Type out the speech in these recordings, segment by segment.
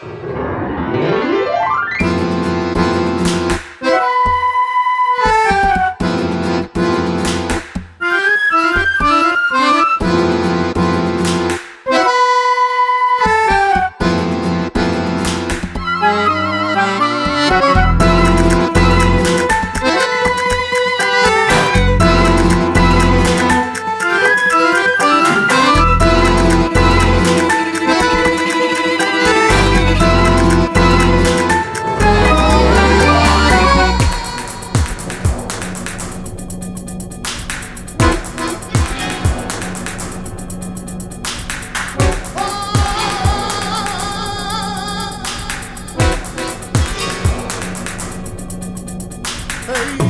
Bye. face.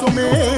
So me.